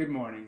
Good morning.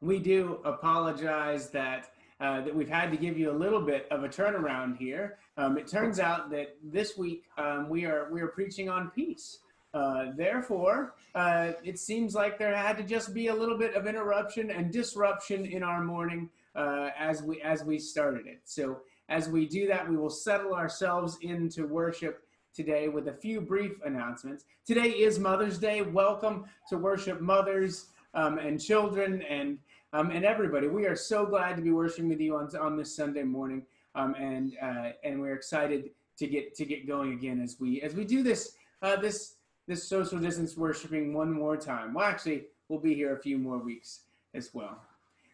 We do apologize that uh, that we've had to give you a little bit of a turnaround here. Um, it turns out that this week um, we are we are preaching on peace. Uh, therefore, uh, it seems like there had to just be a little bit of interruption and disruption in our morning uh, as we as we started it. So as we do that, we will settle ourselves into worship today with a few brief announcements. Today is Mother's Day. Welcome to worship mothers um, and children and um, and everybody. We are so glad to be worshiping with you on, on this Sunday morning, um, and uh, and we're excited to get to get going again as we as we do this uh, this this social distance worshiping one more time. Well, actually, we'll be here a few more weeks as well.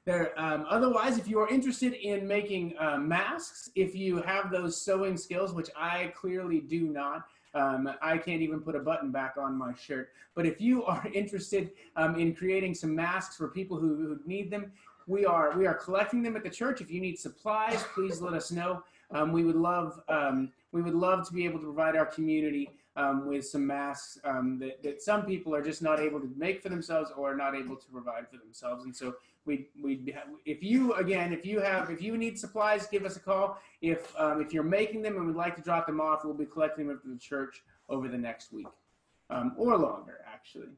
There. Um, otherwise, if you are interested in making uh, masks, if you have those sewing skills, which I clearly do not, um, I can't even put a button back on my shirt. But if you are interested um, in creating some masks for people who, who, need them, we are we are collecting them at the church. If you need supplies, please let us know. Um, we would love um, we would love to be able to provide our community um, with some masks um, that, that some people are just not able to make for themselves or not able to provide for themselves. And so we we if you again if you have if you need supplies give us a call. If um, if you're making them and would like to drop them off we'll be collecting them from the church over the next week um, or longer actually.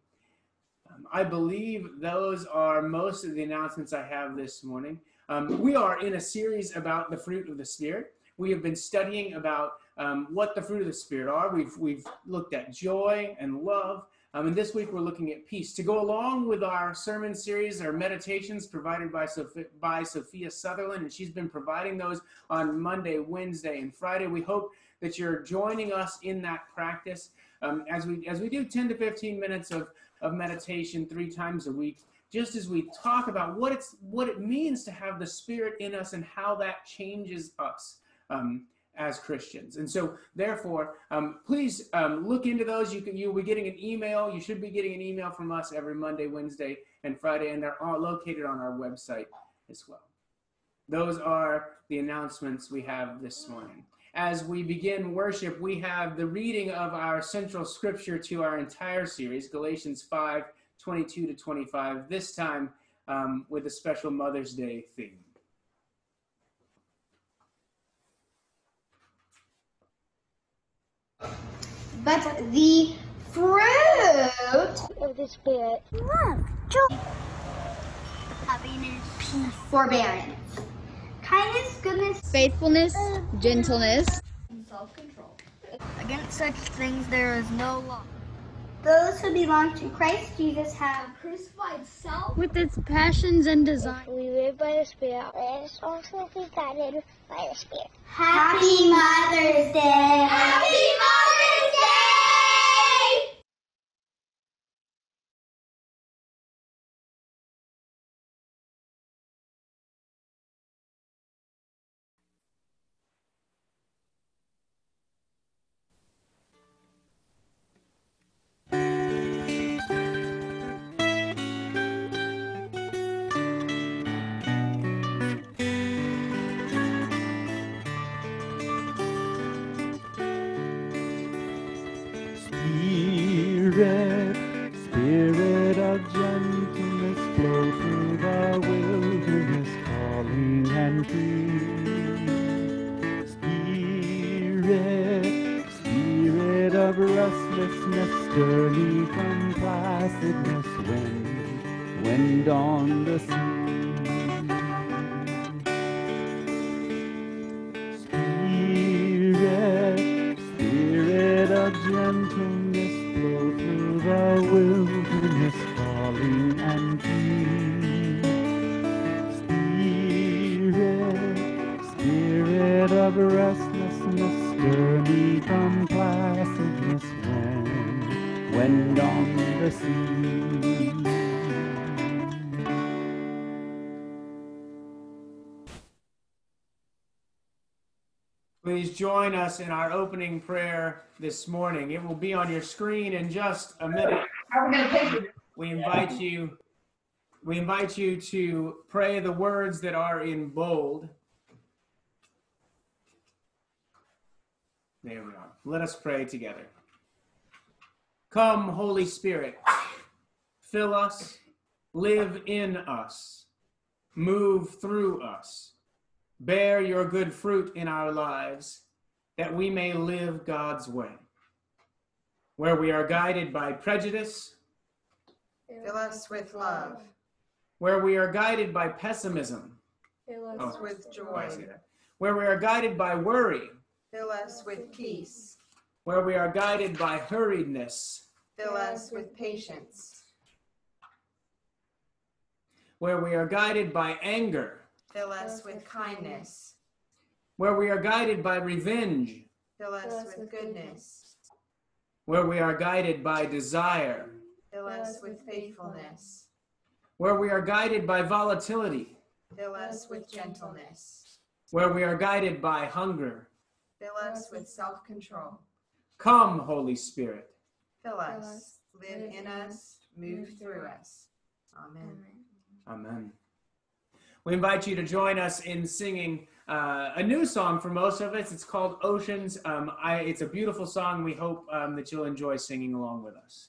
Um, i believe those are most of the announcements i have this morning. Um, we are in a series about the fruit of the spirit. We have been studying about um, what the fruit of the spirit are we've we've looked at joy and love um, and this week we're looking at peace. To go along with our sermon series, our meditations provided by, Sophia, by Sophia Sutherland, and she's been providing those on Monday, Wednesday, and Friday. We hope that you're joining us in that practice um, as we as we do 10 to 15 minutes of, of meditation three times a week just as we talk about what it's what it means to have the spirit in us and how that changes us um, as Christians. And so, therefore, um, please um, look into those. You can you'll be getting an email. You should be getting an email from us every Monday, Wednesday, and Friday, and they're all located on our website as well. Those are the announcements we have this morning. As we begin worship, we have the reading of our central scripture to our entire series, Galatians 5 22 to 25, this time um, with a special Mother's Day theme. But the fruit of the Spirit love, joy, happiness, peace, forbearance, kindness, goodness, faithfulness, gentleness, and self control. Against such things there is no law. Those who belong to Christ Jesus have crucified self with its passions and desires. We live by the Spirit. Let us also be guided by the Spirit. Happy Mother's Day! Happy Mother's Day! On join us in our opening prayer this morning. It will be on your screen in just a minute. We invite you we invite you to pray the words that are in bold. There we are. Let us pray together. Come, Holy Spirit, fill us, live in us, move through us, bear your good fruit in our lives, that we may live God's way. Where we are guided by prejudice, Fill us with love. where we are guided by pessimism, Fill us oh, with oh, I see joy. where we are guided by worry, Fill us with peace. where we are guided by hurriedness, Fill us with patience. where we are guided by anger, Fill us with kindness. Where we are guided by revenge, Fill us with goodness. where we are guided by desire, Fill us with faithfulness. where we are guided by volatility, Fill us with gentleness. where we are guided by hunger. Fill us with self control. Come, Holy Spirit. Fill us. Live in us. Move through us. Amen. Amen. We invite you to join us in singing uh, a new song for most of us. It's called Oceans. Um, I, it's a beautiful song. We hope um, that you'll enjoy singing along with us.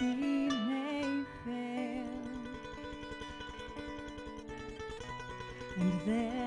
Feet may fail, and there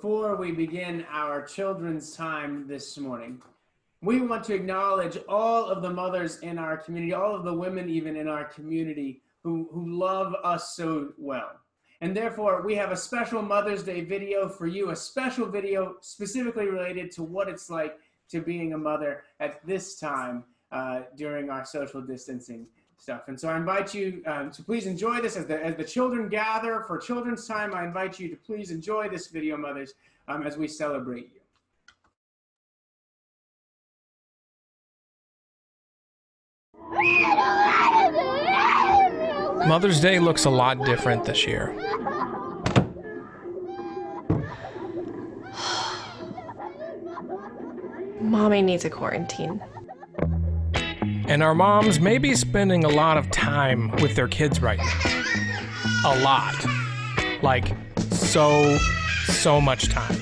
before we begin our children's time this morning, we want to acknowledge all of the mothers in our community, all of the women even in our community who, who love us so well. And therefore, we have a special Mother's Day video for you, a special video specifically related to what it's like to being a mother at this time uh, during our social distancing stuff. And so I invite you um, to please enjoy this as the, as the children gather for children's time. I invite you to please enjoy this video, mothers, um, as we celebrate you. Mother's Day looks a lot different this year. Mommy needs a quarantine. And our moms may be spending a lot of time with their kids right now. A lot. Like, so, so much time.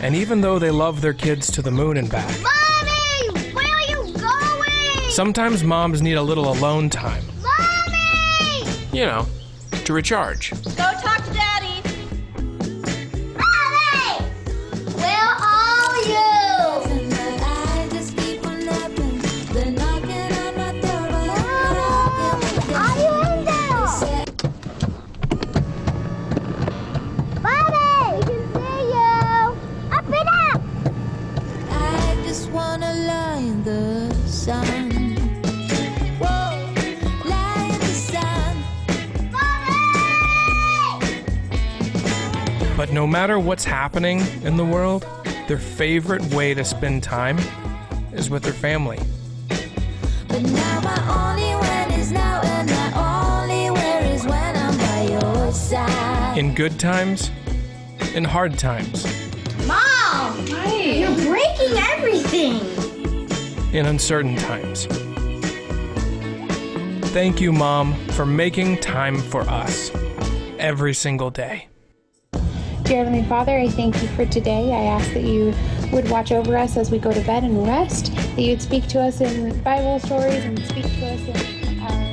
And even though they love their kids to the moon and back, Mommy, where are you going? sometimes moms need a little alone time. Mommy! You know, to recharge. Go no matter what's happening in the world, their favorite way to spend time is with their family. But now my only when is now, and my only where is when I'm by your side. In good times, in hard times, Mom! You're breaking everything! in uncertain times. Thank you, Mom, for making time for us every single day. Dear Heavenly Father, I thank you for today. I ask that you would watch over us as we go to bed and rest, that you'd speak to us in Bible stories and speak to us in our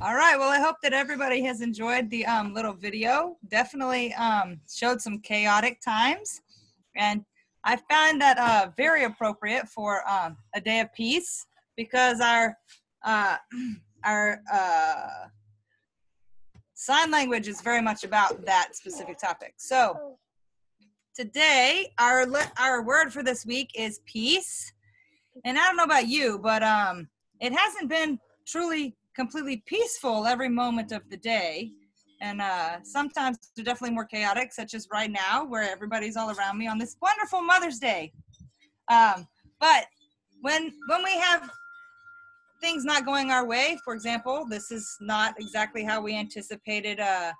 All right. Well, I hope that everybody has enjoyed the um, little video. Definitely um, showed some chaotic times, and I found that uh, very appropriate for um, a day of peace because our uh, our uh, sign language is very much about that specific topic. So today, our our word for this week is peace, and I don't know about you, but um, it hasn't been truly completely peaceful every moment of the day and uh, sometimes they're definitely more chaotic such as right now where everybody's all around me on this wonderful mother's day. Um, but when when we have things not going our way for example this is not exactly how we anticipated uh,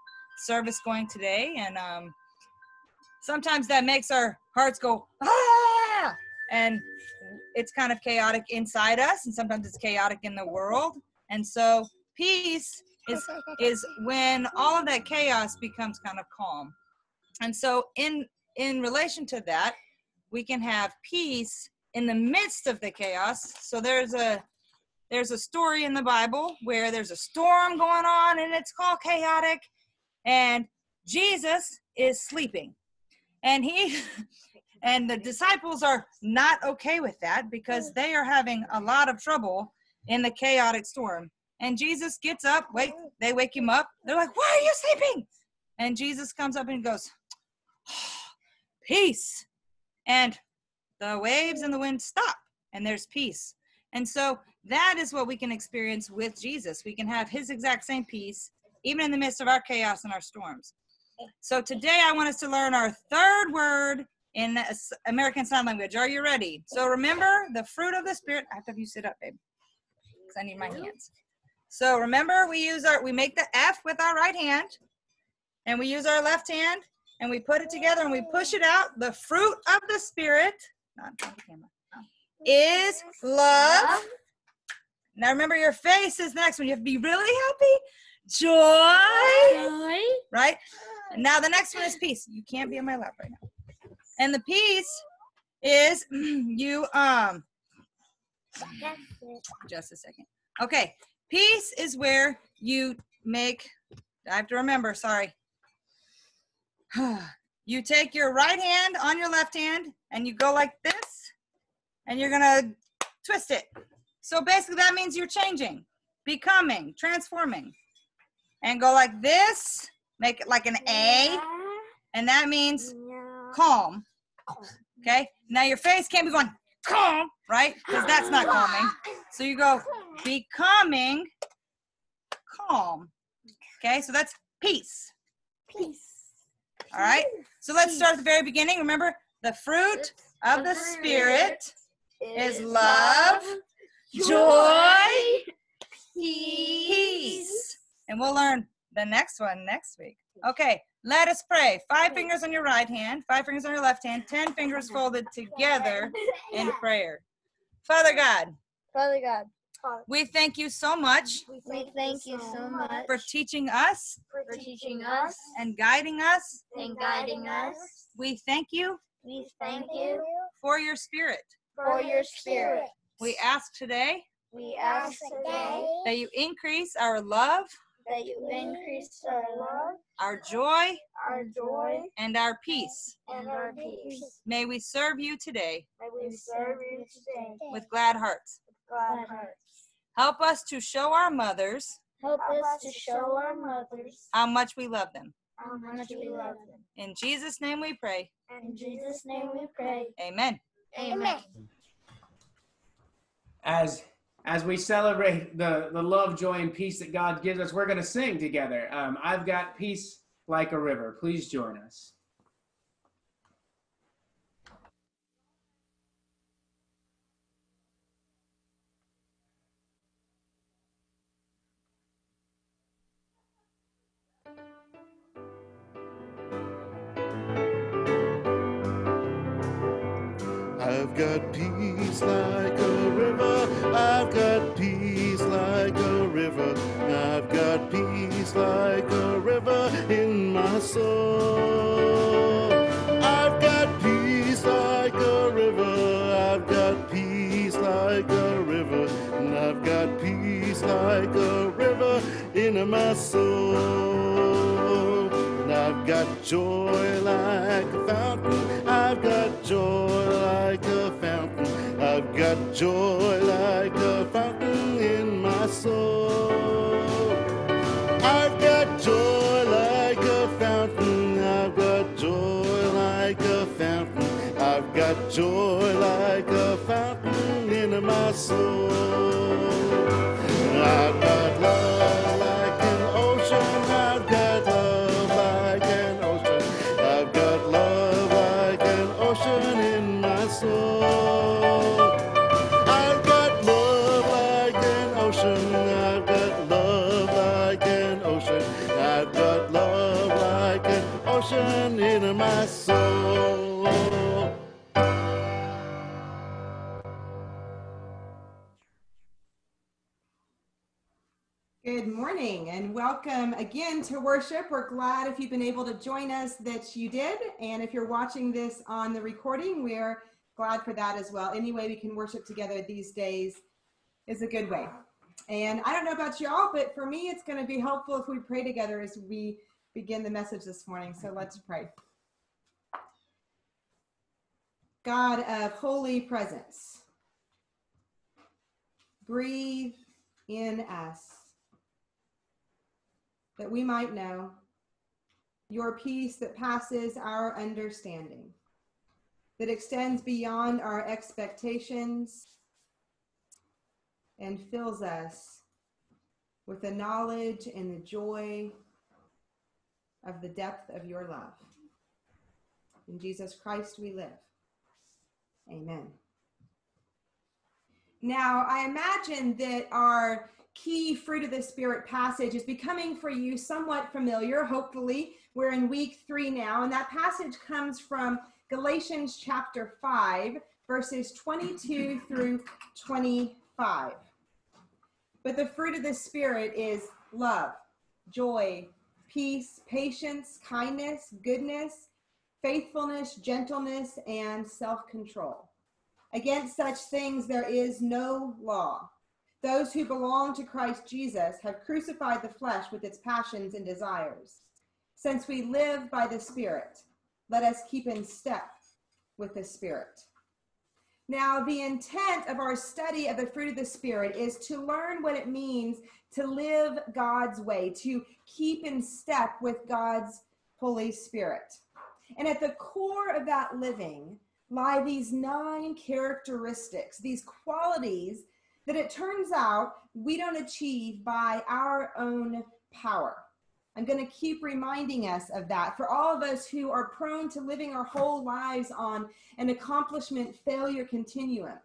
service going today. And um, sometimes that makes our hearts go ah! And it's kind of chaotic inside us and sometimes it's chaotic in the world. And so peace is is when all of that chaos becomes kind of calm. And so in in relation to that, we can have peace in the midst of the chaos. So there's a there's a story in the Bible where there's a storm going on and it's called chaotic and Jesus is sleeping. And he and the disciples are not okay with that because they are having a lot of trouble in the chaotic storm. And Jesus gets up, wake, they wake him up. They're like, Why are you sleeping? And Jesus comes up and goes, ah, Peace. And the waves and the wind stop, and there's peace. And so that is what we can experience with Jesus. We can have his exact same peace, even in the midst of our chaos and our storms. So today I want us to learn our third word in American Sign Language. Are you ready? So remember the fruit of the Spirit. I have to have you sit up, babe because I need my hands. So remember, we use our we make the F with our right hand, and we use our left hand, and we put it together and we push it out. The fruit of the Spirit, not the camera, is love. Now remember, your face is next one. You have to be really happy. joy, right? And now the next one is peace. You can't be in my lap right now. And the peace is you um just a second. Okay, peace is where you make I have to remember, sorry. you take your right hand on your left hand and you go like this and you're gonna twist it. So basically that means you're changing, becoming, transforming. And go like this, make it like an A, and that means calm. Okay? Now your face can't be going calm, right? Because that's not calming. So you go becoming calm. Okay, so that's peace. Peace. All right. So let's start at the very beginning. Remember, the fruit of the Spirit is love, joy, peace. And we'll learn the next one next week. Okay, let us pray. Five fingers on your right hand, five fingers on your left hand, ten fingers folded together in prayer. Father God, Father God, we thank you so much we thank you so much for teaching us for teaching us and guiding us. and guiding us. We thank you We thank you for your spirit. for your spirit. We ask today We ask today that you increase our love, that you increase our love, our joy, our joy, and our peace. and our peace. May we serve you today May we serve you today with glad hearts. glad hearts. Help us to show our mothers Help us to show our mothers how much we love them. how much we love them. In Jesus' name we pray. In Jesus' name we pray. Amen. Amen. as as we celebrate the the love joy and peace that god gives us we're going to sing together um, i've got peace like a river please join us I've got peace like a river. I've got peace like a river. I've got peace like a river in my soul. I've got peace like a river. I've got peace like a river. And I've got peace like a river in my soul. And I've got joy like a fountain. I've got joy got joy like a fountain in my soul. I've got joy like a fountain. I've got joy like a fountain. I've got joy like a fountain in my soul. Welcome again to worship. We're glad if you've been able to join us that you did. And if you're watching this on the recording, we're glad for that as well. Any way we can worship together these days is a good way. And I don't know about y'all, but for me, it's going to be helpful if we pray together as we begin the message this morning. So let's pray. God of holy presence, breathe in us that we might know your peace that passes our understanding, that extends beyond our expectations and fills us with the knowledge and the joy of the depth of your love. In Jesus Christ we live. Amen. Now, I imagine that our key fruit of the Spirit passage is becoming for you somewhat familiar. Hopefully, we're in week three now, and that passage comes from Galatians chapter 5, verses 22 through 25. But the fruit of the Spirit is love, joy, peace, patience, kindness, goodness, faithfulness, gentleness, and self control. Against such things there is no law. Those who belong to Christ Jesus have crucified the flesh with its passions and desires. Since we live by the Spirit, let us keep in step with the Spirit. Now, the intent of our study of the fruit of the Spirit is to learn what it means to live God's way, to keep in step with God's Holy Spirit. And at the core of that living lie these nine characteristics, these qualities that it turns out we don't achieve by our own power. I'm going to keep reminding us of that for all of us who are prone to living our whole lives on an accomplishment failure continuum.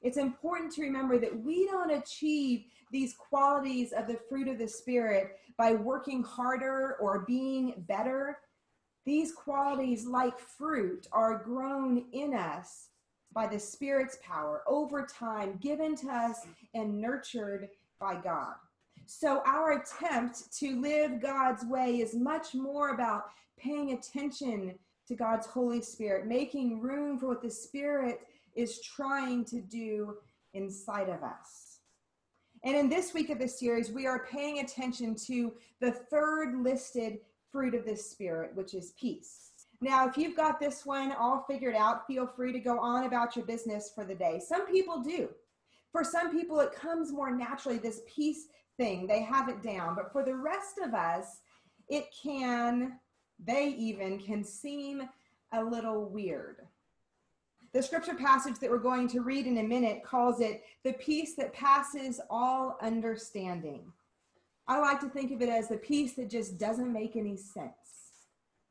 It's important to remember that we don't achieve these qualities of the fruit of the Spirit by working harder or being better. These qualities, like fruit, are grown in us by the Spirit's power over time, given to us and nurtured by God. So, our attempt to live God's way is much more about paying attention to God's Holy Spirit, making room for what the Spirit is trying to do inside of us. And in this week of the series, we are paying attention to the third listed fruit of the Spirit, which is peace. Now, if you've got this one all figured out, feel free to go on about your business for the day. Some people do. For some people, it comes more naturally, this peace thing. They have it down. But for the rest of us, it can, they even can seem a little weird. The scripture passage that we're going to read in a minute calls it the peace that passes all understanding. I like to think of it as the peace that just doesn't make any sense.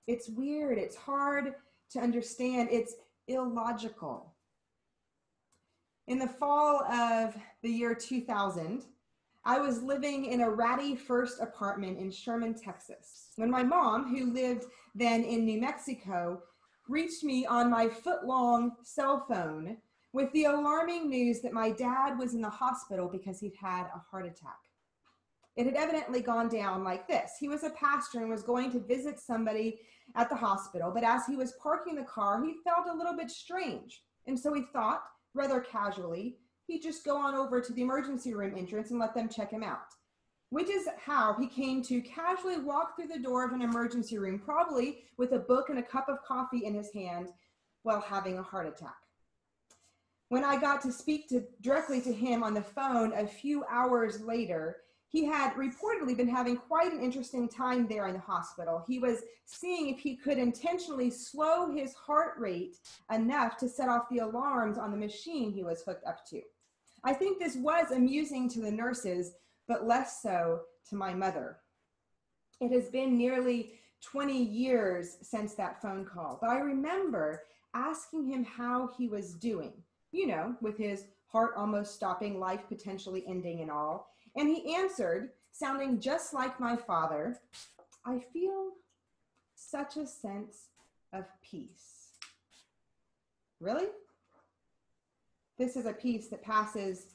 It's weird, it's hard to understand, it's illogical. In the fall of the year 2000, I was living in a ratty first apartment in Sherman, Texas, when my mom, who lived then in New Mexico, reached me on my foot long cell phone with the alarming news that my dad was in the hospital because he'd had a heart attack. It had evidently gone down like this. He was a pastor and was going to visit somebody at the hospital, but as he was parking the car, he felt a little bit strange. And so he thought, rather casually, he'd just go on over to the emergency room entrance and let them check him out. Which is how he came to casually walk through the door of an emergency room, probably with a book and a cup of coffee in his hand while having a heart attack. When I got to speak to, directly to him on the phone a few hours later, he had reportedly been having quite an interesting time there in the hospital. He was seeing if he could intentionally slow his heart rate enough to set off the alarms on the machine he was hooked up to. I think this was amusing to the nurses, but less so to my mother. It has been nearly 20 years since that phone call, but I remember asking him how he was doing, you know, with his heart almost stopping, life potentially ending, and all. And he answered, sounding just like my father, I feel such a sense of peace. Really? This is a peace that passes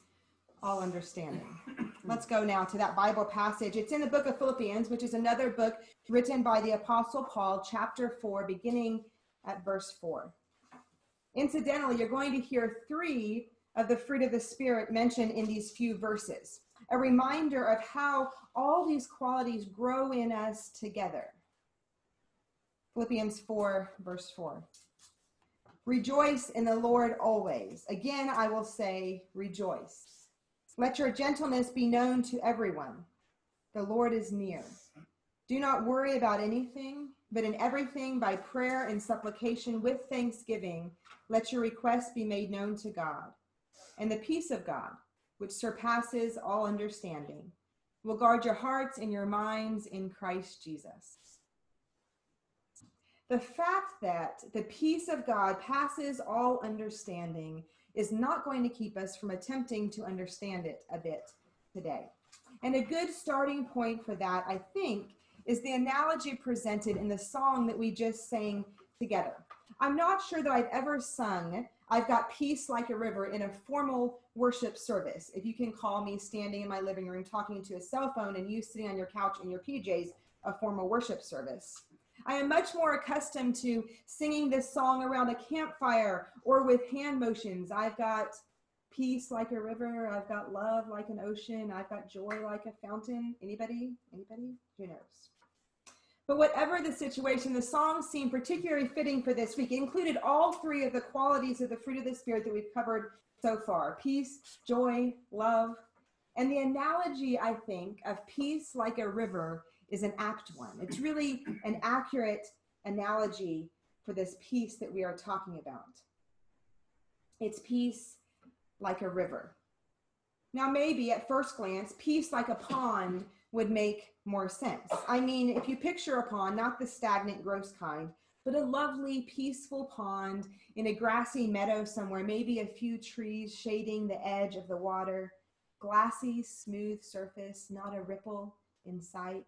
all understanding. Let's go now to that Bible passage. It's in the book of Philippians, which is another book written by the Apostle Paul, chapter 4, beginning at verse 4. Incidentally, you're going to hear three of the fruit of the Spirit mentioned in these few verses, a reminder of how all these qualities grow in us together. Philippians 4, verse 4. Rejoice in the Lord always. Again, I will say, rejoice. Let your gentleness be known to everyone. The Lord is near. Do not worry about anything, but in everything by prayer and supplication with thanksgiving, let your requests be made known to God. And the peace of God, which surpasses all understanding, will guard your hearts and your minds in Christ Jesus. The fact that the peace of God passes all understanding is not going to keep us from attempting to understand it a bit today. And a good starting point for that, I think, is the analogy presented in the song that we just sang together. I'm not sure that I've ever sung I've got peace like a river in a formal worship service. If you can call me standing in my living room talking to a cell phone and you sitting on your couch in your PJs, a formal worship service. I am much more accustomed to singing this song around a campfire or with hand motions. I've got peace like a river. I've got love like an ocean. I've got joy like a fountain. Anybody? Anybody? Who knows? But whatever the situation, the song seemed particularly fitting for this week. It included all three of the qualities of the fruit of the Spirit that we've covered so far peace, joy, love. And the analogy, I think, of peace like a river is an apt one. It's really an accurate analogy for this peace that we are talking about. It's peace like a river. Now, maybe at first glance, peace like a pond would make more sense. I mean, if you picture a pond, not the stagnant, gross kind, but a lovely, peaceful pond in a grassy meadow somewhere, maybe a few trees shading the edge of the water, glassy, smooth surface, not a ripple in sight,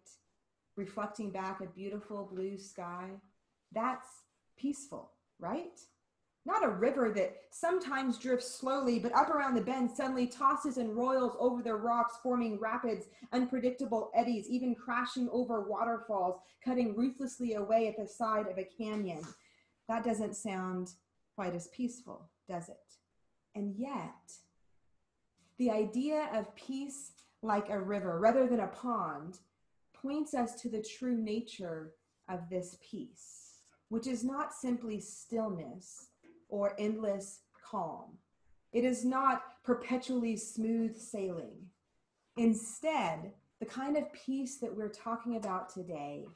reflecting back a beautiful blue sky. That's peaceful, right? Not a river that sometimes drifts slowly, but up around the bend suddenly tosses and roils over the rocks, forming rapids, unpredictable eddies, even crashing over waterfalls, cutting ruthlessly away at the side of a canyon. That doesn't sound quite as peaceful, does it? And yet, the idea of peace like a river rather than a pond points us to the true nature of this peace, which is not simply stillness or endless calm. It is not perpetually smooth sailing. Instead, the kind of peace that we're talking about today,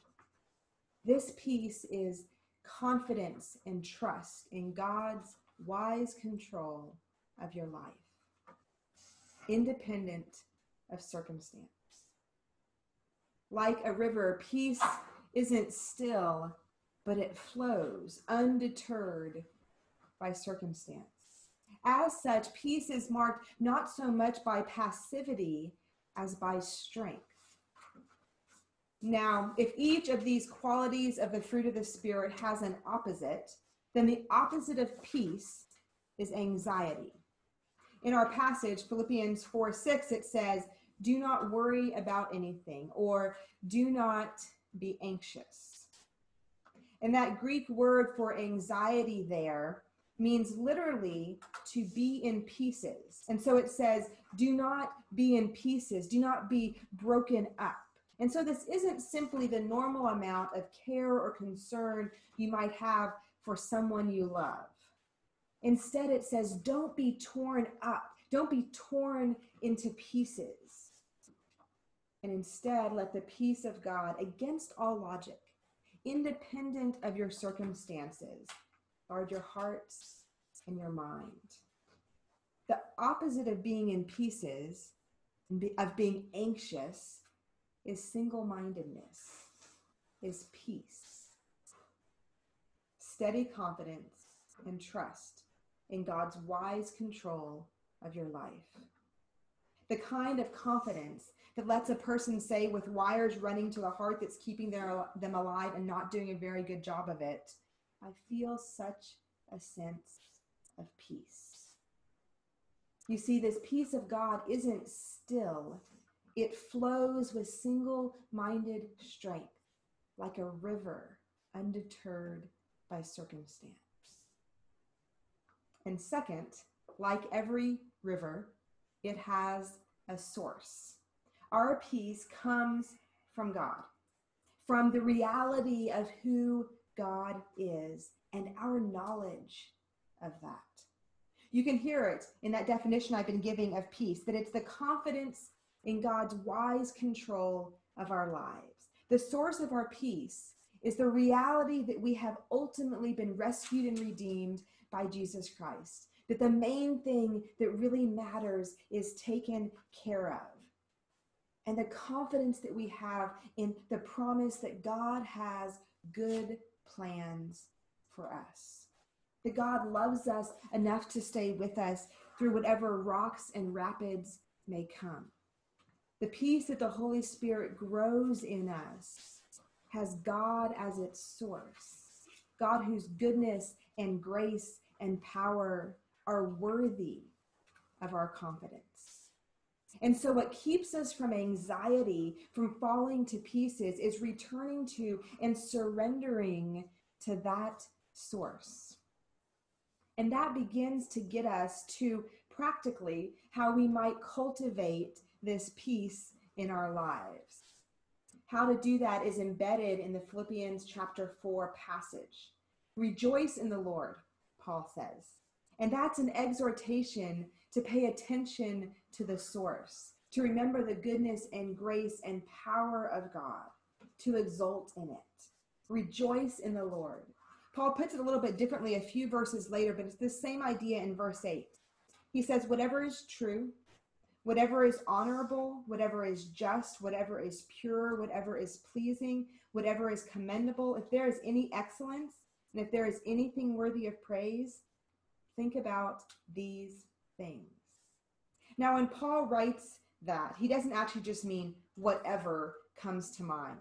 this peace is confidence and trust in God's wise control of your life, independent of circumstance. Like a river, peace isn't still, but it flows undeterred by circumstance. As such, peace is marked not so much by passivity as by strength. Now, if each of these qualities of the fruit of the Spirit has an opposite, then the opposite of peace is anxiety. In our passage, Philippians 4 6, it says, Do not worry about anything, or do not be anxious. And that Greek word for anxiety there means literally to be in pieces. And so it says, do not be in pieces, do not be broken up. And so this isn't simply the normal amount of care or concern you might have for someone you love. Instead, it says, don't be torn up, don't be torn into pieces. And instead, let the peace of God, against all logic, independent of your circumstances, guard your hearts and your mind. The opposite of being in pieces, of being anxious, is single mindedness, is peace. Steady confidence and trust in God's wise control of your life. The kind of confidence that lets a person say, with wires running to the heart that's keeping their, them alive and not doing a very good job of it, I feel such a sense of peace. You see, this peace of God isn't still, it flows with single minded strength, like a river undeterred by circumstance. And second, like every river, it has a source. Our peace comes from God, from the reality of who God is and our knowledge of that. You can hear it in that definition I've been giving of peace that it's the confidence in God's wise control of our lives. The source of our peace is the reality that we have ultimately been rescued and redeemed by Jesus Christ. That the main thing that really matters is taken care of. And the confidence that we have in the promise that God has good plans for us. That God loves us enough to stay with us through whatever rocks and rapids may come. The peace that the Holy Spirit grows in us has God as its source. God whose goodness and grace and power are worthy of our confidence. And so, what keeps us from anxiety, from falling to pieces, is returning to and surrendering to that source. And that begins to get us to practically how we might cultivate this peace in our lives. How to do that is embedded in the Philippians chapter 4 passage. Rejoice in the Lord, Paul says. And that's an exhortation to pay attention to the source, to remember the goodness and grace and power of God, to exult in it. Rejoice in the Lord. Paul puts it a little bit differently a few verses later, but it's the same idea in verse 8. He says, Whatever is true, whatever is honorable, whatever is just, whatever is pure, whatever is pleasing, whatever is commendable, if there is any excellence, and if there is anything worthy of praise, think about these things. Now, when Paul writes that, he doesn't actually just mean whatever comes to mind.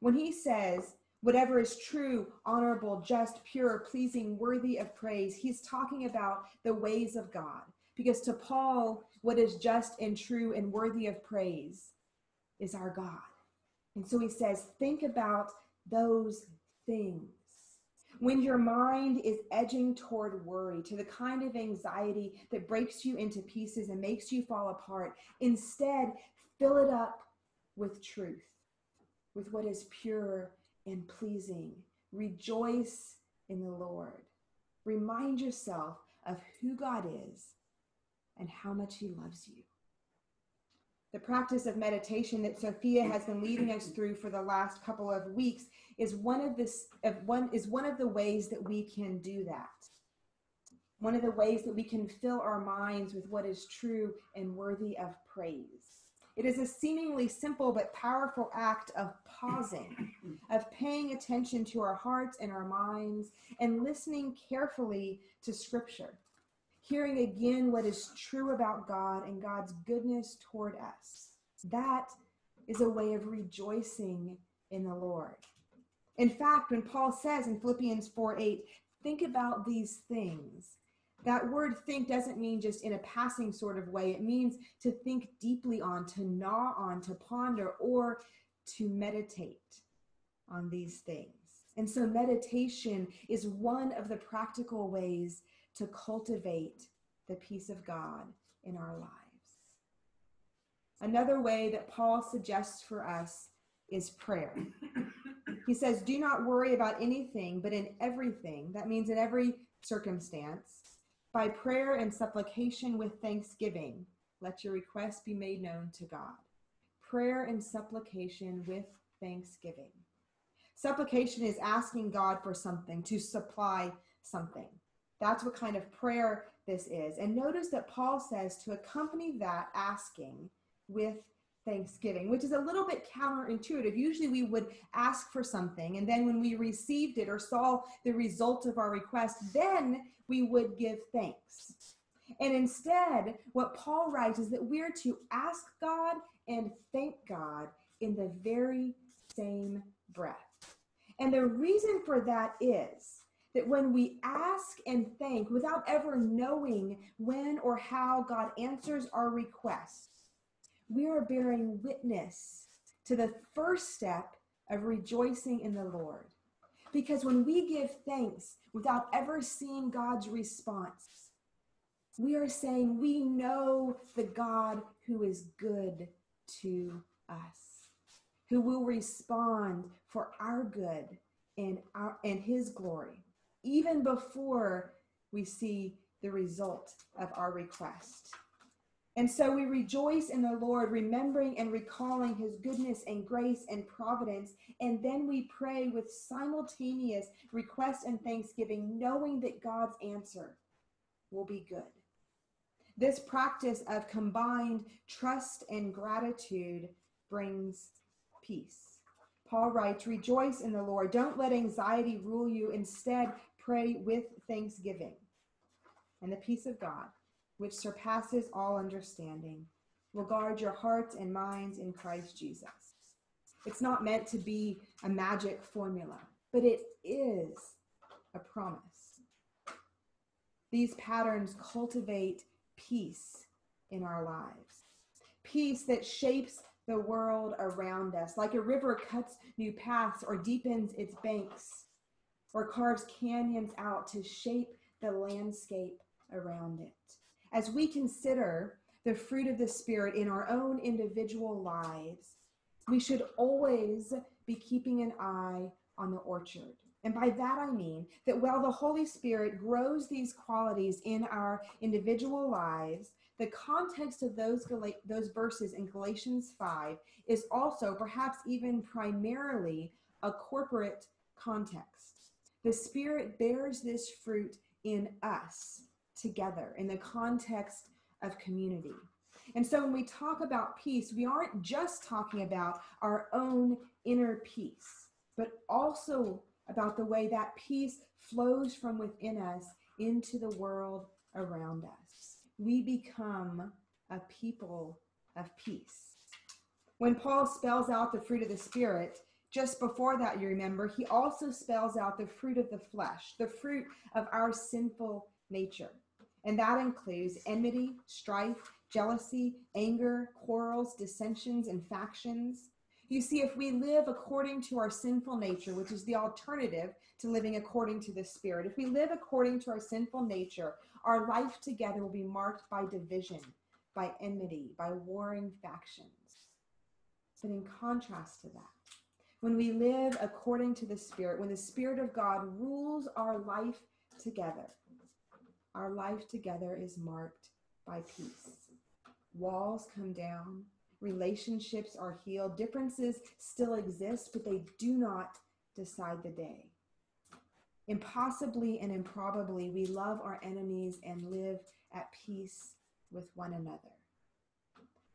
When he says, whatever is true, honorable, just, pure, pleasing, worthy of praise, he's talking about the ways of God. Because to Paul, what is just and true and worthy of praise is our God. And so he says, think about those things. When your mind is edging toward worry, to the kind of anxiety that breaks you into pieces and makes you fall apart, instead, fill it up with truth, with what is pure and pleasing. Rejoice in the Lord. Remind yourself of who God is and how much He loves you. The practice of meditation that Sophia has been leading us through for the last couple of weeks is one of this of one is one of the ways that we can do that. One of the ways that we can fill our minds with what is true and worthy of praise. It is a seemingly simple but powerful act of pausing, of paying attention to our hearts and our minds, and listening carefully to Scripture, hearing again what is true about God and God's goodness toward us. That is a way of rejoicing in the Lord. In fact, when Paul says in Philippians 4 8, think about these things, that word think doesn't mean just in a passing sort of way. It means to think deeply on, to gnaw on, to ponder, or to meditate on these things. And so, meditation is one of the practical ways to cultivate the peace of God in our lives. Another way that Paul suggests for us is prayer. He says, Do not worry about anything, but in everything, that means in every circumstance, by prayer and supplication with thanksgiving, let your requests be made known to God. Prayer and supplication with thanksgiving. Supplication is asking God for something, to supply something. That's what kind of prayer this is. And notice that Paul says to accompany that asking with thanksgiving, which is a little bit counterintuitive. Usually we would ask for something, and then when we received it or saw the result of our request, then we would give thanks. And instead, what Paul writes is that we're to ask God and thank God in the very same breath. And the reason for that is that when we ask and thank without ever knowing when or how God answers our requests, we are bearing witness to the first step of rejoicing in the Lord. Because when we give thanks without ever seeing God's response, we are saying we know the God who is good to us, who will respond for our good and, our, and his glory, even before we see the result of our request. And so we rejoice in the Lord, remembering and recalling his goodness and grace and providence. And then we pray with simultaneous request and thanksgiving, knowing that God's answer will be good. This practice of combined trust and gratitude brings peace. Paul writes, Rejoice in the Lord. Don't let anxiety rule you. Instead, pray with thanksgiving. And the peace of God which surpasses all understanding, will guard your hearts and minds in Christ Jesus. It's not meant to be a magic formula, but it is a promise. these patterns cultivate peace in our lives. Peace that shapes the world around us, like a river cuts new paths or deepens its banks, or carves canyons out to shape the landscape around it. As we consider the fruit of the Spirit in our own individual lives, we should always be keeping an eye on the orchard. And by that I mean that while the Holy Spirit grows these qualities in our individual lives, the context of those, Gal- those verses in Galatians 5 is also, perhaps even primarily, a corporate context. The Spirit bears this fruit in us together in the context of community. And so when we talk about peace, we aren't just talking about our own inner peace, but also about the way that peace flows from within us into the world around us. We become a people of peace. When Paul spells out the fruit of the Spirit, just before that, you remember, he also spells out the fruit of the flesh, the fruit of our sinful nature. And that includes enmity, strife, jealousy, anger, quarrels, dissensions, and factions. You see, if we live according to our sinful nature, which is the alternative to living according to the Spirit, if we live according to our sinful nature, our life together will be marked by division, by enmity, by warring factions. But in contrast to that, when we live according to the Spirit, when the Spirit of God rules our life together, our life together is marked by peace. Walls come down, relationships are healed, differences still exist, but they do not decide the day. Impossibly and improbably, we love our enemies and live at peace with one another.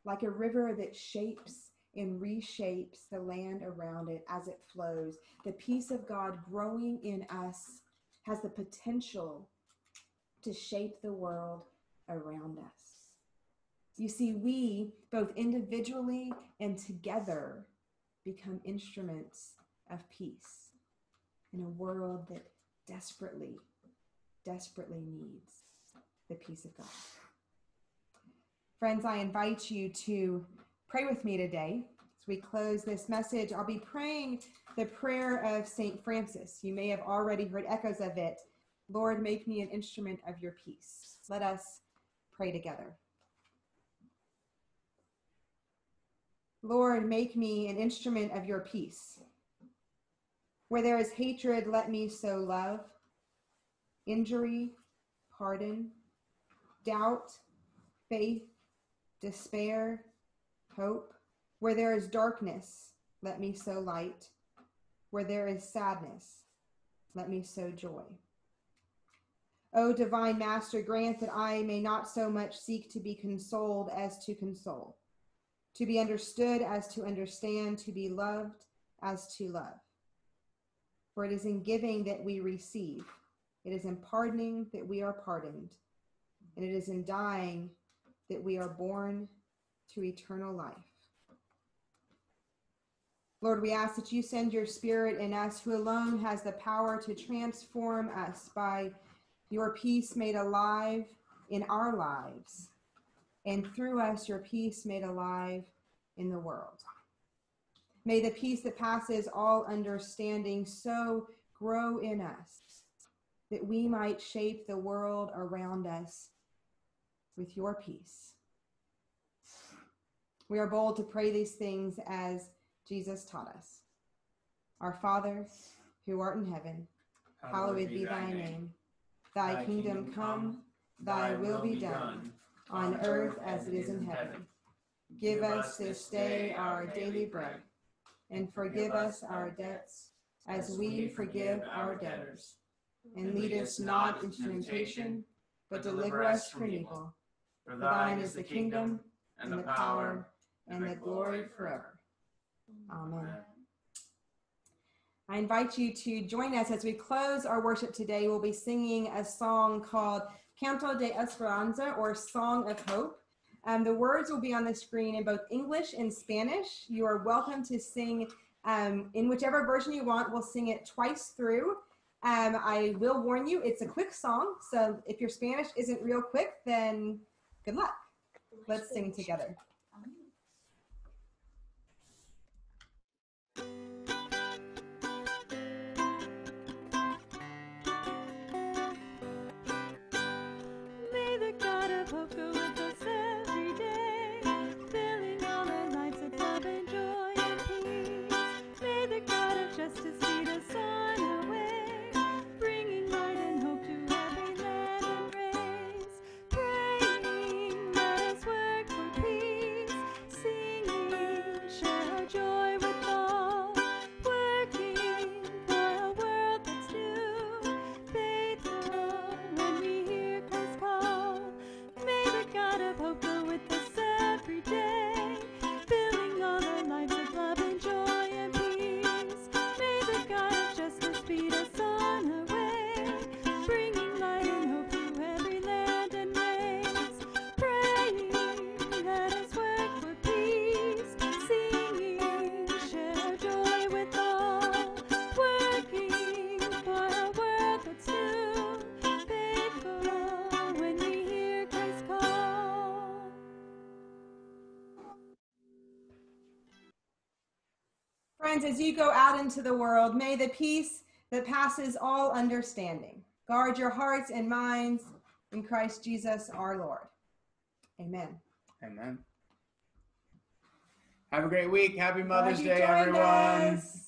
Like a river that shapes and reshapes the land around it as it flows, the peace of God growing in us has the potential to shape the world around us. You see, we, both individually and together, become instruments of peace in a world that desperately, desperately needs the peace of God. Friends, I invite you to pray with me today. As we close this message, I'll be praying the prayer of St. Francis. You may have already heard echoes of it. Lord, make me an instrument of your peace. Let us pray together. Lord, make me an instrument of your peace. Where there is hatred, let me sow love, injury, pardon, doubt, faith, despair, hope. Where there is darkness, let me sow light. Where there is sadness, let me sow joy. O divine Master, grant that I may not so much seek to be consoled as to console, to be understood as to understand, to be loved as to love. For it is in giving that we receive, it is in pardoning that we are pardoned, and it is in dying that we are born to eternal life. Lord, we ask that you send your spirit in us, who alone has the power to transform us by your peace made alive in our lives, and through us, your peace made alive in the world. May the peace that passes all understanding so grow in us that we might shape the world around us with your peace. We are bold to pray these things as Jesus taught us. Our Father, who art in heaven, hallowed be thy name. Thy kingdom come, thy will be done, on earth as it is in heaven. Give us this day our daily bread, and forgive us our debts as we forgive our debtors. And lead us not into temptation, but deliver us from evil. For thine is the kingdom, and the power, and the glory forever. Amen. I invite you to join us as we close our worship today. We'll be singing a song called Canto de Esperanza or Song of Hope. Um, the words will be on the screen in both English and Spanish. You are welcome to sing um, in whichever version you want. We'll sing it twice through. Um, I will warn you, it's a quick song, so if your Spanish isn't real quick, then good luck. Let's sing together. hook. friends, as you go out into the world, may the peace that passes all understanding guard your hearts and minds in Christ Jesus our Lord. Amen. Amen. Have a great week. Happy Mother's Day, everyone. Us.